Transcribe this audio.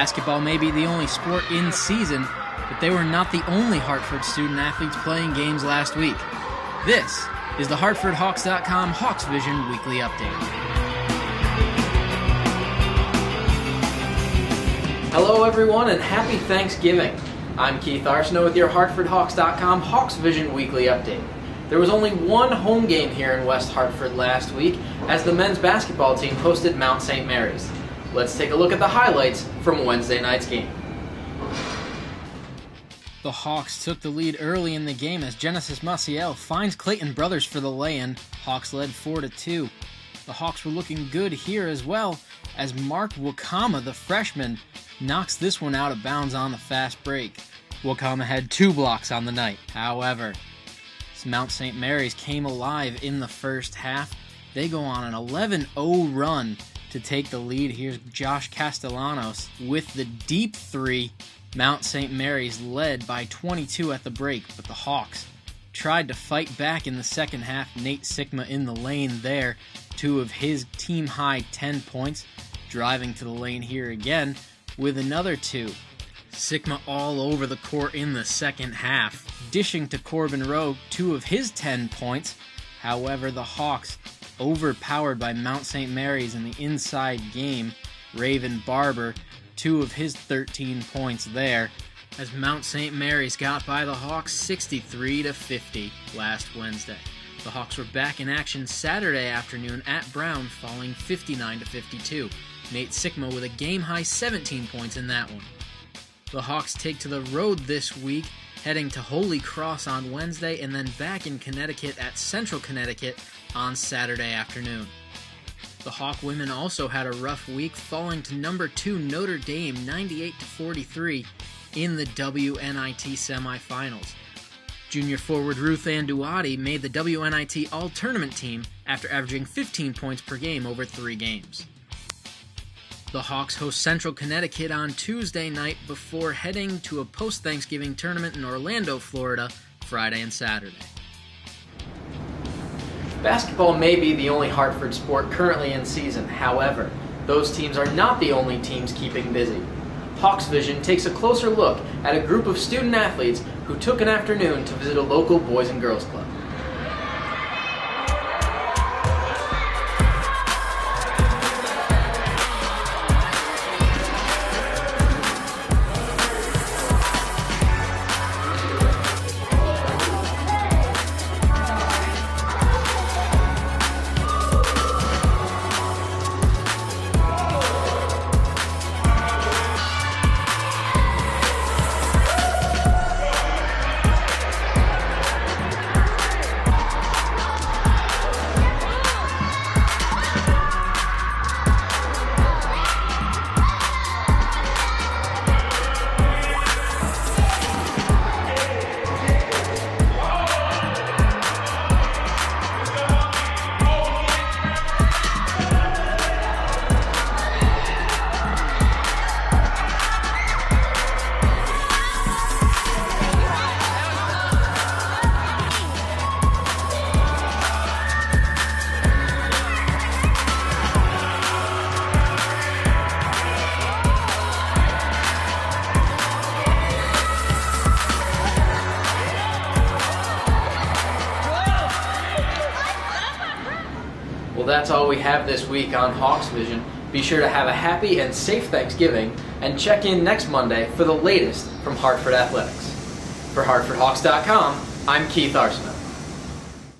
Basketball may be the only sport in season, but they were not the only Hartford student athletes playing games last week. This is the HartfordHawks.com Hawks Vision Weekly Update. Hello, everyone, and happy Thanksgiving. I'm Keith Arsenault with your HartfordHawks.com Hawks Vision Weekly Update. There was only one home game here in West Hartford last week as the men's basketball team hosted Mount St. Mary's. Let's take a look at the highlights from Wednesday night's game. The Hawks took the lead early in the game as Genesis Maciel finds Clayton Brothers for the lay-in. Hawks led 4 to 2. The Hawks were looking good here as well as Mark Nwakamma, the freshman, knocks this one out of bounds on the fast break. Nwakamma had two blocks on the night. However, Mount St. Mary's came alive in the first half. They go on an 11 0 run to take the lead. Here's Josh Castellanos with the deep three. Mount St. Mary's led by 22 at the break, but the Hawks tried to fight back in the second half. Nate Sikma in the lane there, two of his team high 10 points, driving to the lane here again with another two. Sikma all over the court in the second half, dishing to Corbin Rowe two of his 10 points. However, the Hawks, overpowered by Mount St. Mary's in the inside game, Raven Barber, two of his 13 points there, as Mount St. Mary's got by the Hawks 63 to 50 last Wednesday. The Hawks were back in action Saturday afternoon at Brown, falling 59 to 52. Nate Sikma with a game high 17 points in that one. The Hawks take to the road this week, heading to Holy Cross on Wednesday and then back in Connecticut at Central Connecticut on Saturday afternoon. The Hawk women also had a rough week, falling to number 2 Notre Dame 98 43 in the WNIT semifinals. Junior forward Ruth Ann Duati made the WNIT All Tournament team after averaging 15 points per game over three games. The Hawks host Central Connecticut on Tuesday night before heading to a post Thanksgiving tournament in Orlando, Florida, Friday and Saturday. Basketball may be the only Hartford sport currently in season, however, those teams are not the only teams keeping busy. Hawks Vision takes a closer look at a group of student athletes who took an afternoon to visit a local Boys and Girls Club. That's all we have this week on Hawks Vision. Be sure to have a happy and safe Thanksgiving and check in next Monday for the latest from Hartford Athletics. For HartfordHawks.com, I'm Keith Arsenault.